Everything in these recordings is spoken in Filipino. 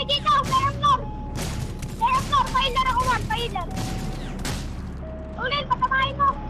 Ay, dito! Meron floor! Meron floor! Pailan ako, man! Pailan! Tulil, patamahin mo!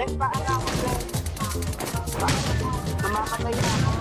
Bless pa ka ako, bless. Namamatay na ako.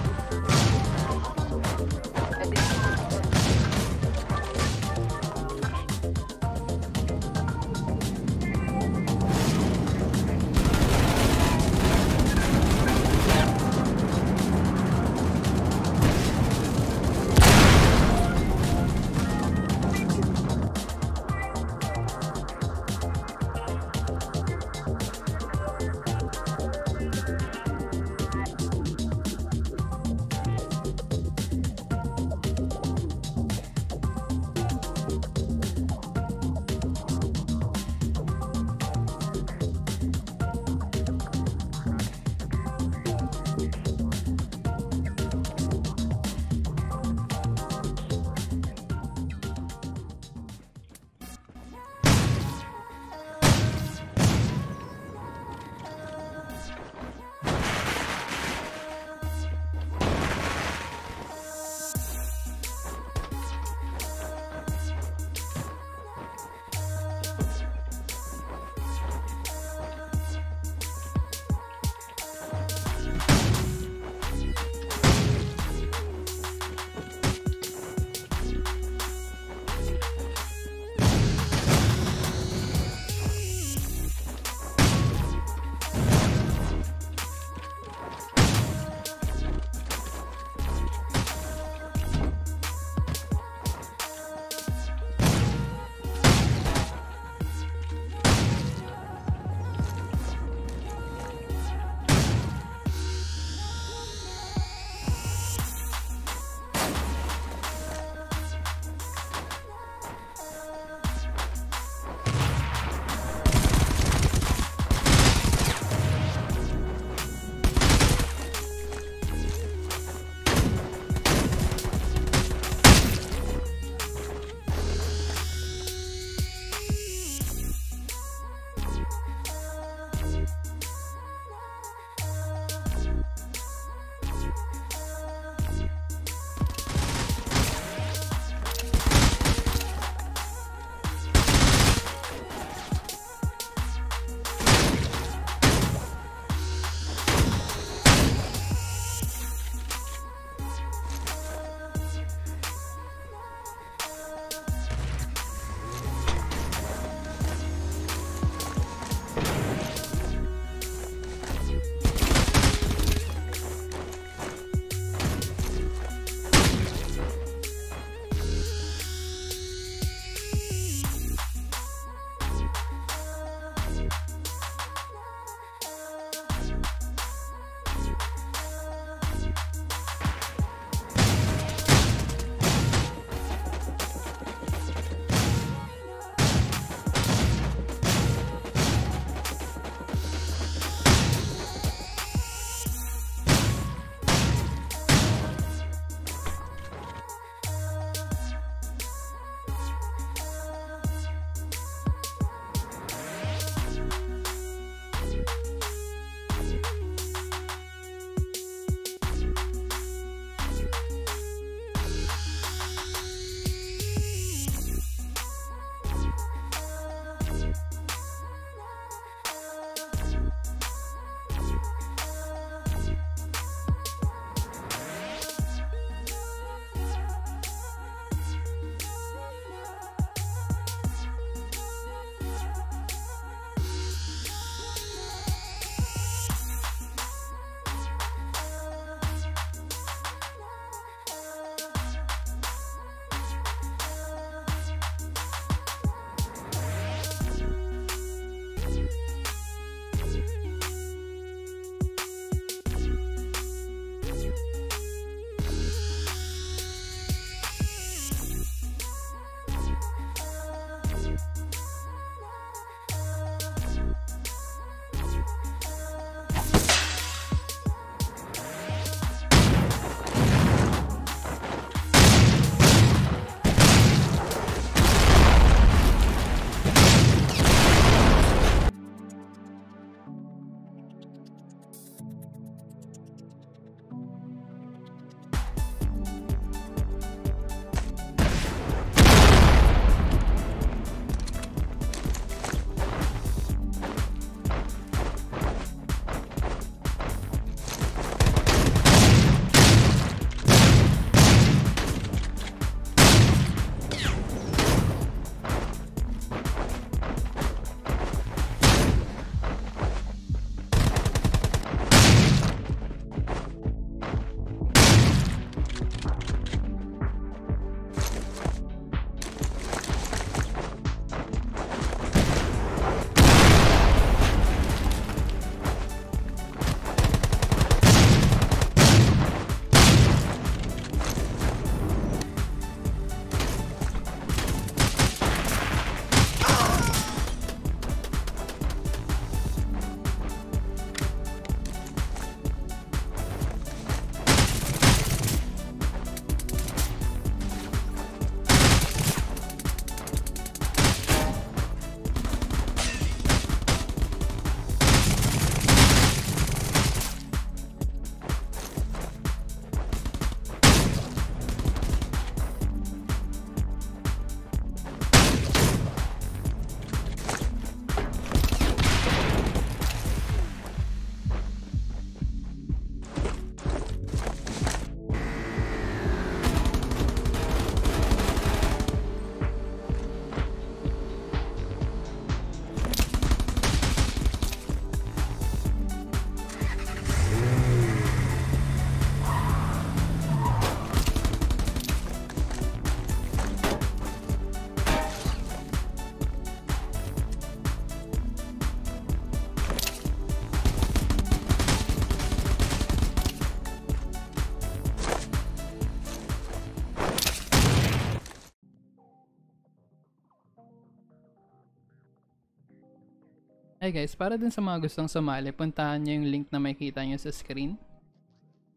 Hey guys, para dun sa mga gustong sumali, puntahan nyo yung link na makikita nyo sa screen.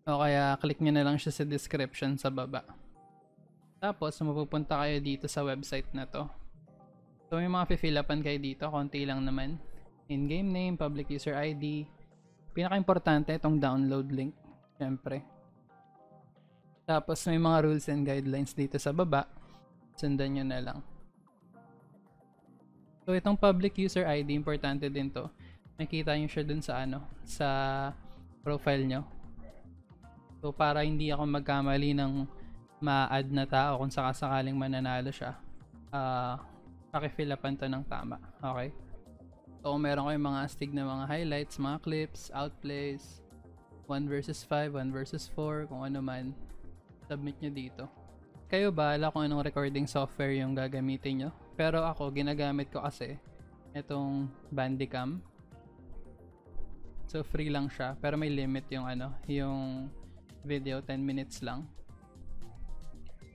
O kaya click nyo na lang siya sa description sa baba. Tapos, mapupunta kayo dito sa website na to. So, may mga fill upan kayo dito, konti lang naman. In-game name, public user ID. Pinaka-importante, itong download link. Siyempre. Tapos, may mga rules and guidelines dito sa baba. Sundan nyo na lang. So, itong public user ID, importante din to. Makita nyo siya dun sa ano, sa profile nyo. So, para hindi ako magkamali ng ma-add na tao kung sakasakaling mananalo siya, ah, pakifill upan to ng tama. Okay? So, kung meron kayong mga astig na mga highlights, mga clips, outplays, 1 versus 5, 1 versus 4, kung ano man, submit nyo dito. Kayo bahala kung anong recording software yung gagamitin nyo. Pero ako, ginagamit ko kasi itong Bandicam. So, free lang siya. Pero may limit yung ano, yung video, 10 minutes lang.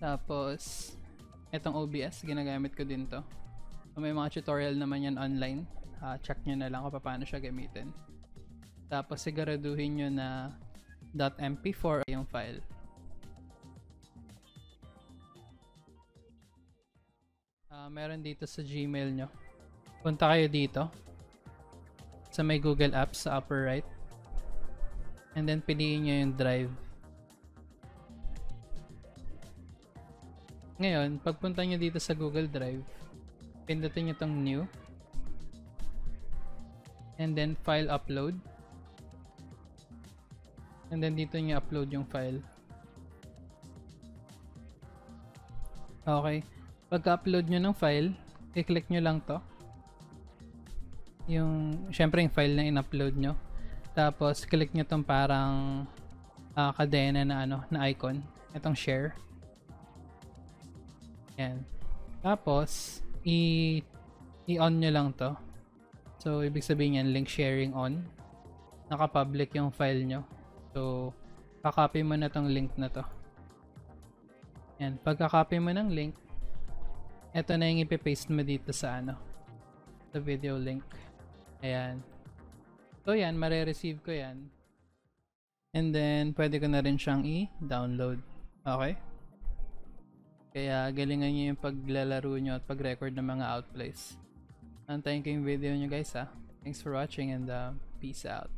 Tapos, itong OBS, ginagamit ko din to. So, may mga tutorial naman yan online. Ah, check nyo na lang kung paano siya gamitin. Tapos, siguraduhin nyo na .mp4 yung file. Ah, meron dito sa Gmail nyo. Punta kayo dito. Sa may Google Apps sa upper right. And then piliin nyo yung drive. Ngayon, pagpunta nyo dito sa Google Drive, pindutin nyo tong new. And then file upload. And then dito nyo upload yung file. Okay. Pagka-upload nyo ng file, i-click nyo lang to. Yung, syempre yung file na in-upload nyo. Tapos, click nyo tong parang ah, kadena na ano, na icon. Itong share. Yan. Tapos, i- i-on nyo lang to. So, ibig sabihin yan, link sharing on. Naka-public yung file nyo. So, kakopy mo na tong link na to. Yan. Pagka-copy mo ng link, eto na yung ipipaste mo dito sa ano, sa video link. Ayan. So, yan. Mare-receive ko yan. And then, pwede ko na rin siyang i-download. Okay? Kaya galingan nyo yung paglalaro nyo at pag-record ng mga outplays. Antayin ko yung video nyo guys ha. Thanks for watching and uh, peace out.